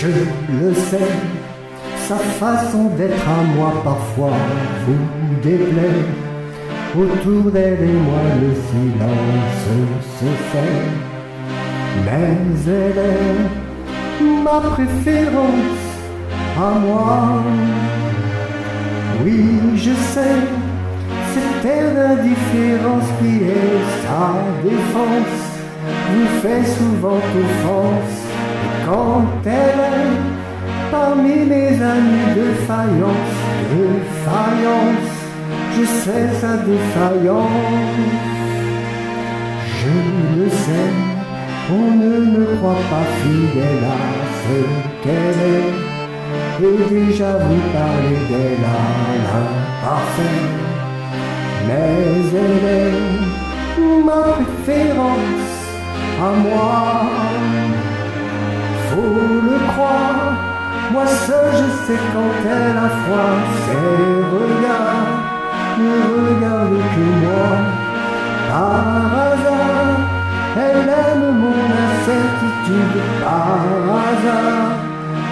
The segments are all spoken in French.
Je le sais, sa façon d'être à moi parfois vous déplaît. Autour d'elle et moi le silence se fait. Mais elle est ma préférence à moi. Oui, je sais, c'est elle d'indifférence qui est sa défense vous fait souvent offense. Quand elle est parmi mes amis de faïence, de faïence, je sais sa défaillance. Je le sais, on ne me croit pas fidèle à ce qu'elle est. Et déjà vous parlez d'elle à l'imparfait. Mais elle est ma préférence à moi. Faut le croire, moi seul je sais quand elle a froid, ses regards ne regardent que moi. Par hasard, elle aime mon incertitude, par hasard,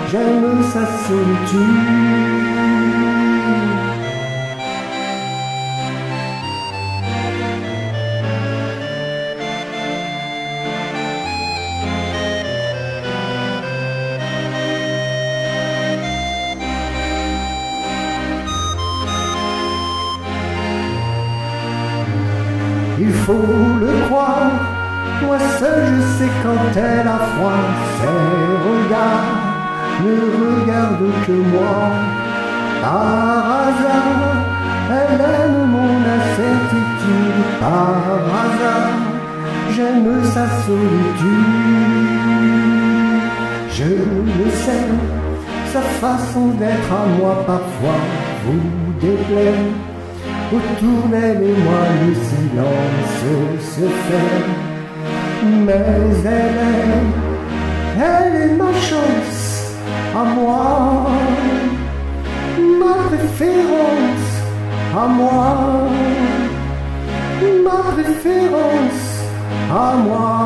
j'aime sa solitude. Il faut le croire. Moi seul je sais quand elle a froid, ses regards ne regardent que moi. Par hasard, elle aime mon incertitude, par hasard, j'aime sa solitude. Je le sais, sa façon d'être à moi parfois vous déplaît. Autour d'elle et moi le silence se fait. Mais elle est, elle est ma chance à moi, ma préférence à moi, ma préférence à moi.